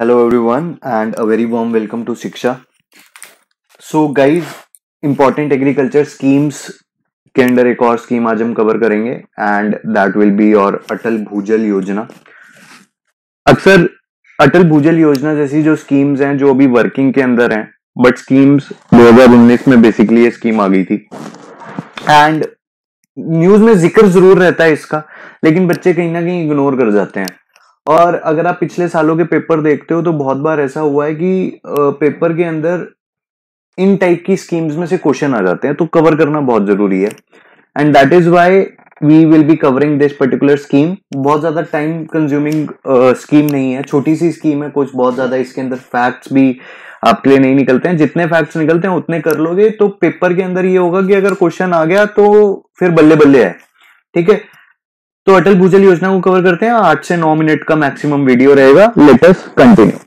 Hello everyone and a very warm welcome to Shiksha. So guys, important agriculture schemes के under एक और scheme आज हम cover करेंगे एंड दैट विल बी और अटल भूजल योजना अक्सर अटल भूजल योजना जैसी जो स्कीम्स हैं जो अभी वर्किंग के अंदर हैं बट स्कीम्स 2019 में बेसिकली ये स्कीम आ गई थी. एंड न्यूज़ में ज़िक्र ज़रूर रहता है इसका लेकिन बच्चे कहीं ना कहीं इग्नोर कर जाते हैं. और अगर आप पिछले सालों के पेपर देखते हो तो बहुत बार ऐसा हुआ है कि पेपर के अंदर इन टाइप की स्कीम्स में से क्वेश्चन आ जाते हैं तो कवर करना बहुत ज़रूरी है। And that is why we will be covering this particular scheme बहुत ज़्यादा टाइम कंज्यूमिंग स्कीम नहीं है। छोटी सी स्कीम है, कुछ बहुत ज़्यादा इसके अंदर फैक्ट्स भी आपके लिए नहीं निकलते हैं। जितने फैक्ट्स निकलते हैं, उतने कर लोगे। तो पेपर के अंदर ये होगा कि अगर क्वेश्चन आ गया तो फिर बल्ले बल्ले है ठीक है? तो अटल भूजल योजना को कवर करते हैं आठ से नौ मिनट का मैक्सिमम वीडियो रहेगा। लेटेस्ट कंटिन्यू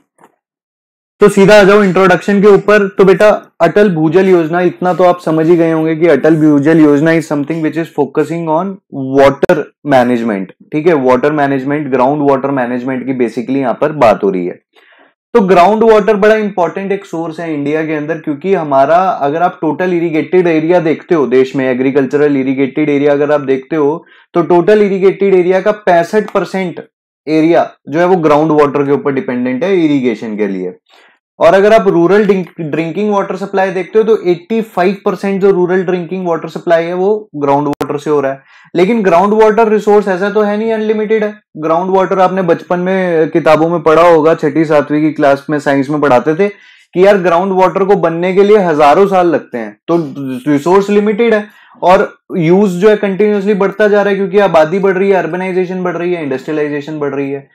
तो सीधा आ जाओ इंट्रोडक्शन के ऊपर। तो बेटा, अटल भूजल योजना, इतना तो आप समझ ही गए होंगे कि Atal Bhujal Yojana is something which is focusing on water management ठीक है? Water management ground water management की बेसिकली यहाँ पर बात हो रही है। तो ग्राउंड वाटर बड़ा इंपॉर्टेंट एक सोर्स है इंडिया के अंदर, क्योंकि हमारा, अगर आप टोटल इरिगेटेड एरिया देखते हो, देश में एग्रीकल्चरल इरिगेटेड एरिया अगर आप देखते हो तो टोटल इरिगेटेड एरिया का पैंसठ परसेंट एरिया जो है वो ग्राउंड वाटर के ऊपर डिपेंडेंट है इरिगेशन के लिए। और अगर आप रूरल ड्रिंकिंग वाटर सप्लाई देखते हो तो 85 परसेंट जो रूरल ड्रिंकिंग वाटर सप्लाई है, वो ग्राउंड वाटर से हो रहा है। लेकिन ग्राउंड वाटर रिसोर्स ऐसा तो है नहीं अनलिमिटेड है। ग्राउंड वाटर आपने बचपन में किताबों में पढ़ा होगा छठी सातवीं की क्लास में साइंस में पढ़ाते थे, कि यार ग्राउंड वाटर को बनने के लिए हज़ारों साल लगते हैं। तो रिसोर्स लिमिटेड है और यूज़ जो है कंटिन्यूसली बढ़ता जा रहा है, क्योंकि आबादी बढ़ रही है अर्बनाइजेशन बढ़ रही है इंडस्ट्रियलाइजेशन बढ़ रही है।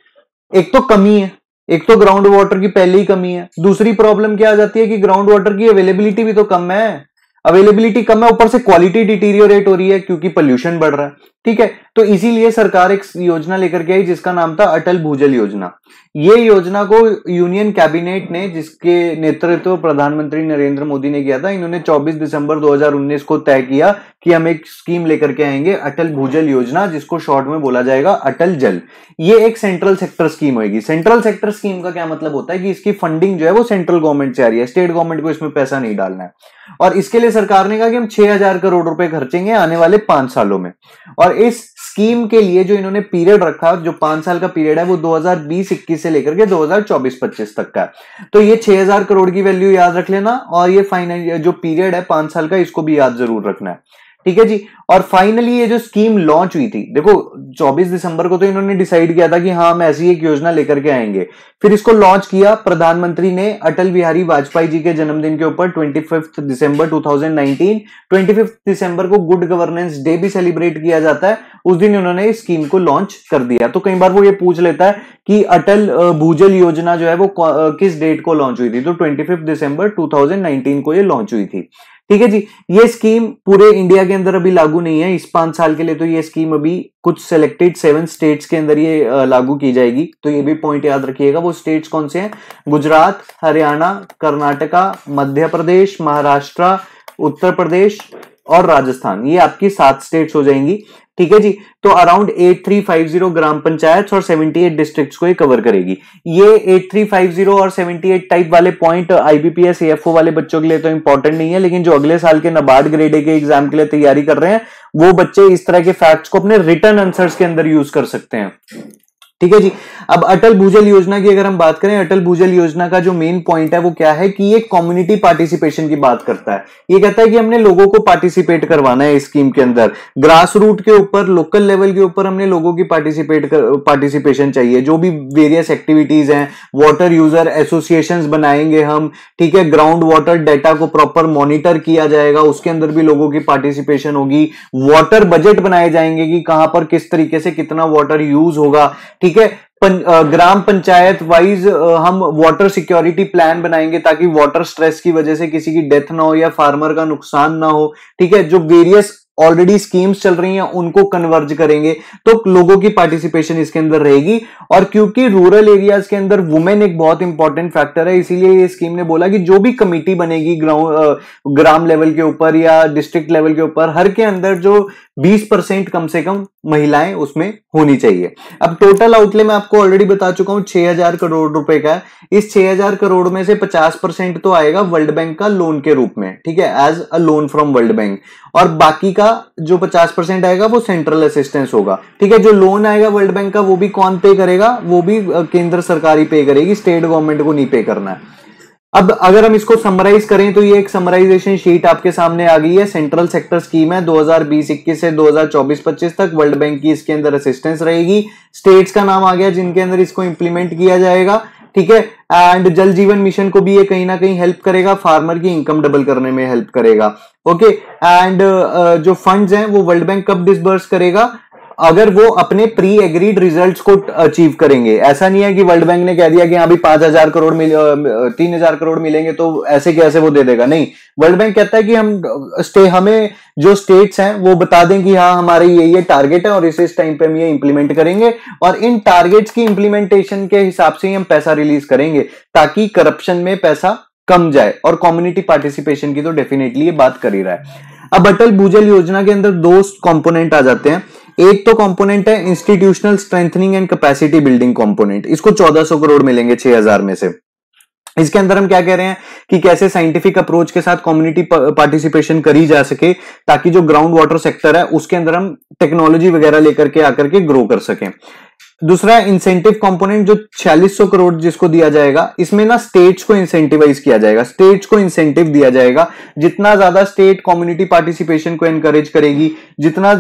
एक तो कमी है। एक तो ग्राउंड वाटर की पहले ही कमी है। दूसरी प्रॉब्लम क्या आ जाती है कि ग्राउंड वाटर की अवेलेबिलिटी भी तो कम है। अवेलेबिलिटी कम है, ऊपर से क्वालिटी डिटीरियोरेट हो रही है क्योंकि पोल्यूशन बढ़ रहा है। ठीक है? तो इसीलिए सरकार एक योजना लेकर के आई जिसका नाम था अटल भूजल योजना। ये योजना को यूनियन कैबिनेट ने, जिसके नेतृत्व प्रधानमंत्री नरेंद्र मोदी ने किया था, इन्होंने 24 दिसंबर 2019 को तय किया कि हम एक स्कीम लेकर के आएँगे, अटल भूजल योजना, जिसको शॉर्ट में बोला जाएगा अटल जल। ये एक सेंट्रल सेक्टर स्कीम होगी सेंट्रल सेक्टर स्कीम का क्या मतलब होता है कि इसकी फंडिंग जो है वो सेंट्रल गवर्नमेंट से आ रही है। स्टेट गवर्नमेंट को इसमें पैसा नहीं डालना है। और इसके लिए सरकार ने कहा कि हम छह हज़ार करोड़ रुपए खर्चेंगे आने वाले पाँच सालों में। और इस स्कीम के लिए जो इन्होंने पीरियड रखा जो पाँच साल का पीरियड है, वो 2020-21 से लेकर के 2024-25 तक का तो ये 6000 करोड़ की वैल्यू याद रख लेना और ये फाइनल जो पीरियड है, पाँच साल का, इसको भी याद ज़रूर रखना है। ठीक है जी? और फाइनली ये जो स्कीम लॉन्च हुई थी, देखो 24 दिसंबर को तो इन्होंने डिसाइड किया था कि हाँ हम ऐसी एक योजना लेकर के आएँगे। फिर इसको लॉन्च किया, प्रधानमंत्री ने अटल बिहारी वाजपेयी जी के जन्मदिन के ऊपर ट्वेंटी दिसंबर 2019 25 दिसंबर को गुड गवर्नेंस डे भी सेलिब्रेट किया जाता है। उस दिन उन्होंने इस स्कीम को लॉन्च कर दिया। तो कई बार वो ये पूछ लेता है कि अटल भूजल योजना जो है वो किस डेट को लॉन्च हुई थी? तो ट्वेंटी दिसंबर टू को ये लॉन्च हुई थी। ठीक है जी, ये स्कीम पूरे इंडिया के अंदर अभी लागू नहीं है। इस पाँच साल के लिए तो ये स्कीम अभी कुछ सेलेक्टेड सेवन स्टेट्स के अंदर ये लागू की जाएगी। तो ये भी पॉइंट याद रखिएगा, वो स्टेट्स कौन से हैं? गुजरात, हरियाणा, कर्नाटका, मध्य प्रदेश, महाराष्ट्र, उत्तर प्रदेश और राजस्थान। ये आपकी सात स्टेट्स हो जाएँगी। ठीक है जी? तो अराउंड 8350 ग्राम पंचायत और 78 डिस्ट्रिक्ट्स को ये कवर करेगी। ये 8350 और 78 टाइप वाले पॉइंट आईबीपीएस एएफओ वाले बच्चों के लिए तो इंपॉर्टेंट नहीं है, लेकिन जो अगले साल के नबार्ड ग्रेड ए के एग्ज़ाम के लिए तैयारी कर रहे हैं, वो बच्चे इस तरह के फैक्ट्स को अपने रिटर्न आंसर्स के अंदर यूज़ कर सकते हैं। ठीक है जी? अब अटल भूजल योजना की अगर हम बात करें अटल भूजल योजना का जो मेन पॉइंट है वो क्या है कि ये कम्युनिटी पार्टिसिपेशन की बात करता है। ये कहता है कि हमने लोगों को पार्टिसिपेट करवाना है इस स्कीम के अंदर। ग्रास रूट के ऊपर लोकल लेवल के ऊपर हमने लोगों की पार्टिसिपेट कर, पार्टिसिपेशन चाहिए। जो भी वेरियस एक्टिविटीज़ हैं वाटर यूज़र एसोसिएशन बनाएँगे हम ठीक है? ग्राउंड वाटर डेटा को प्रॉपर मॉनिटर किया जाएगा उसके अंदर भी लोगों की पार्टिसिपेशन होगी। वाटर बजट बनाए जाएँगे कि कहाँ पर किस तरीके से कितना वाटर यूज़ होगा ठीक ठीक है? पन, ग्राम पंचायत वाइज हम वाटर सिक्योरिटी प्लान बनाएँगे ताकि वाटर स्ट्रेस की वजह से किसी की डेथ ना हो या फार्मर का नुकसान ना हो ठीक है? जो वेरियस ऑलरेडी स्कीम्स चल रही हैं, उनको कन्वर्ज करेंगे तो लोगों की पार्टिसिपेशन इसके अंदर रहेगी। और क्योंकि रूरल एरियाज़ के अंदर वुमेन एक बहुत इंपॉर्टेंट फैक्टर है, इसीलिए ये स्कीम ने बोला कि जो भी कमिटी बनेगी ग्राउंड ग्राम लेवल के ऊपर या डिस्ट्रिक्ट लेवल के ऊपर, हर के अंदर जो 20 परसेंट कम से कम महिलाएँ उसमें होनी चाहिए। अब टोटल आउटले मैं आपको ऑलरेडी बता चुका हूँ 6000 करोड़ रुपए का इस 6000 करोड़ में से 50 परसेंट तो आएगा वर्ल्ड बैंक का लोन के रूप में, ठीक है as a loan from World Bank और बाकी का जो 50 परसेंट आएगा, वो सेंट्रल असिस्टेंस होगा। ठीक है, जो लोन आएगा वर्ल्ड बैंक का, वो भी कौन पे करेगा? वो भी केंद्र सरकार ही पे करेगी स्टेट गवर्नमेंट को नहीं पे करना है। अब अगर हम इसको समराइज करें तो ये एक समराइजेशन शीट आपके सामने आ गई है। सेंट्रल सेक्टर स्कीम है 2020-21 से 2024-25 तक वर्ल्ड बैंक की इसके अंदर असिस्टेंस रहेगी। स्टेट्स का नाम आ गया, जिनके अंदर इसको इंप्लीमेंट किया जाएगा। ठीक है? एंड जल जीवन मिशन को भी ये कहीं ना कहीं हेल्प करेगा फार्मर की इनकम डबल करने में हेल्प करेगा। ओके एंड जो फंड्स हैं, वो वर्ल्ड बैंक कब डिसबर्स करेगा? अगर वो अपने प्री एग्रीड रिजल्ट्स को अचीव करेंगे, ऐसा नहीं है कि वर्ल्ड बैंक ने कह दिया कि हाँ भी पाँच हज़ार करोड़ मिल तीन हज़ार करोड़ मिलेंगे तो ऐसे कैसे वो दे देगा। नहीं वर्ल्ड बैंक कहता है कि हम स्टे हमें जो स्टेट्स हैं वो बता दें कि हाँ हमारे ये ये टारगेट है और इस इस टाइम पे हम ये इंप्लीमेंट करेंगे और इन टारगेट्स की इंप्लीमेंटेशन के हिसाब से ही हम पैसा रिलीज़ करेंगे ताकि करप्शन में पैसा कम जाए और कम्युनिटी पार्टिसिपेशन की तो डेफिनेटली ये बात कर ही रहा है। अब अटल भूजल योजना के अंदर दो कंपोनेंट आ जाते हैं। एक तो कंपोनेंट है institutional strengthening and capacity building component इसको 1400 करोड़ मिलेंगे 6000 में से। इसके अंदर हम क्या कह रहे हैं कि कैसे साइंटिफिक अप्रोच के साथ कम्युनिटी पार्टिसिपेशन करी जा सके ताकि जो ग्राउंड वाटर सेक्टर है, उसके अंदर हम टेक्नोलॉजी वगैरह लेकर के आकर के ग्रो कर सकें। दूसरा इंसेंटिव कंपोनेंट जो 4600 करोड़ जिसको दिया जाएगा, इसमें ना स्टेट्स को इंसेंटिवाइज किया जाएगा। स्टेट्स को इंसेंटिव दिया जाएगा। जितना ज़्यादा स्टेट कम्युनिटी पार्टिसिपेशन को एनकरेज करेगी, जितना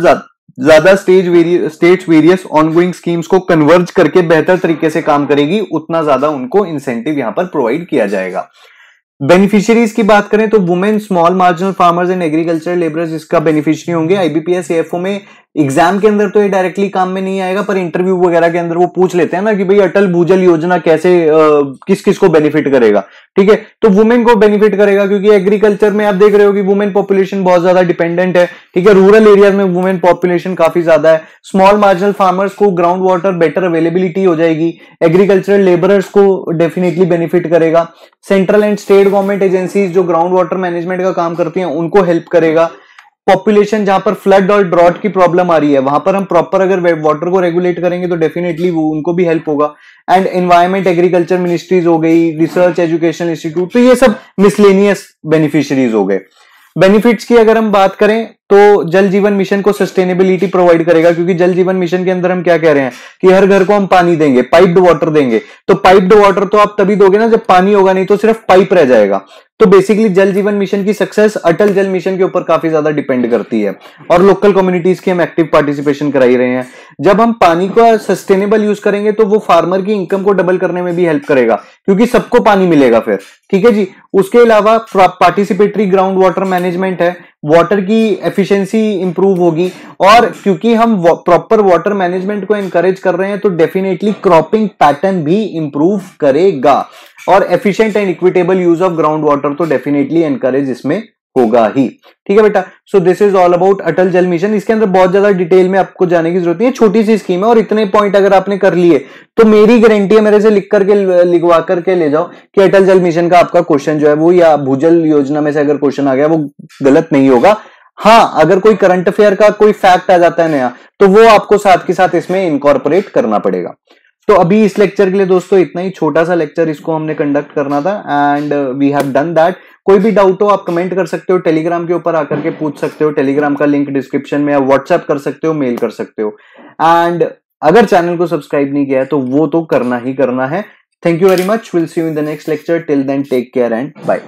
ज़्यादा stage various state various ongoing schemes को कन्वर्ज करके बेहतर तरीके से काम करेगी, उतना ज़्यादा उनको इंसेंटिव यहाँ पर प्रोवाइड किया जाएगा। बेनिफिशियरीज की बात करें तो women small marginal farmers and agriculture labourers इसका बेनिफिशियरी होंगे। आईबीपीएस एएफओ में एग्ज़ाम के अंदर तो ये डायरेक्टली काम में नहीं आएगा पर इंटरव्यू वगैरह के अंदर वो पूछ लेते हैं ना कि भाई अटल भूजल योजना कैसे आ, किस किस को बेनिफिट करेगा ठीक है? तो वुमेन को बेनिफिट करेगा क्योंकि एग्रीकल्चर में आप देख रहे हो कि वुमेन पॉपुलेशन बहुत ज़्यादा डिपेंडेंट है ठीक है? रूरल एरिया में वुमेन पॉपुलेशन काफ़ी ज़्यादा है। स्मॉल मार्जिनल फार्मर्स को ग्राउंड वाटर बेटर अवेलेबिलिटी हो जाएगी। एग्रीकल्चरल लेबरर्स को डेफिनेटली बेनिफिट करेगा। Central and state government agencies जो ग्राउंड वाटर मैनेजमेंट का काम करती हैं उनको हेल्प करेगा। पॉपुलेशन जहाँ पर फ्लड और ड्रॉट की प्रॉब्लम आ रही है, वहाँ पर हम प्रॉपर अगर वाटर को रेगुलेट करेंगे तो डेफिनेटली वो उनको भी हेल्प होगा। एंड एनवायरमेंट एग्रीकल्चर मिनिस्ट्रीज हो गई रिसर्च एजुकेशन इंस्टीट्यूट तो ये सब मिसलेनियस बेनिफिशरीज हो गए। बेनिफिट्स की अगर हम बात करें तो जल जीवन मिशन को सस्टेनेबिलिटी प्रोवाइड करेगा, क्योंकि जल जीवन मिशन के अंदर हम क्या कह रहे हैं कि हर घर को हम पानी देंगे पाइप्ड वाटर देंगे। तो पाइप्ड वाटर तो आप तभी दोगे ना जब पानी होगा, नहीं तो सिर्फ़ पाइप रह जाएगा। तो बेसिकली जल जीवन मिशन की सक्सेस अटल जल मिशन के ऊपर काफ़ी ज़्यादा डिपेंड करती है। और लोकल कम्युनिटीज की हम एक्टिव पार्टिसिपेशन कराई रहे हैं। जब हम पानी का सस्टेनेबल यूज़ करेंगे तो वो फार्मर की इनकम को डबल करने में भी हेल्प करेगा, क्योंकि सबको पानी मिलेगा फिर। ठीक है जी? उसके अलावा पार्टिसिपेटरी ग्राउंड वाटर मैनेजमेंट है। वाटर की एफिशिएंसी इंप्रूव होगी। और क्योंकि हम प्रॉपर वाटर मैनेजमेंट को इनकरेज कर रहे हैं तो डेफिनेटली क्रॉपिंग पैटर्न भी इंप्रूव करेगा। और efficient and equitable use of ground water तो डेफिनेटली एनकरेज इसमें होगा ही। ठीक है बेटा? So this is all about Atal Jal mission. इसके अंदर बहुत ज़्यादा डिटेल में आपको जाने की ज़रूरत है। छोटी सी स्कीम है और इतने पॉइंट अगर आपने कर लिए तो मेरी गारंटी है, मेरे से लिख करके, लिखवा करके ले जाओ कि अटल जल मिशन का आपका क्वेश्चन जो है वो या भूजल योजना में से अगर क्वेश्चन आ गया, वो गलत नहीं होगा। हाँ अगर कोई करंट अफेयर का कोई फैक्ट आ जाता है नया तो वो आपको साथ के साथ इसमें इनकॉर्पोरेट करना पड़ेगा। तो अभी इस लेक्चर के लिए दोस्तों इतना ही। छोटा सा लेक्चर इसको हमने कंडक्ट करना था and we have done that कोई भी डाउट हो, आप कमेंट कर सकते हो टेलीग्राम के ऊपर आकर के पूछ सकते हो टेलीग्राम का लिंक डिस्क्रिप्शन में या व्हाट्सएप कर सकते हो मेल कर सकते हो। एंड अगर चैनल को सब्सक्राइब नहीं किया है तो वो तो करना ही करना है। Thank you very much will see you in the next lecture till then take care and bye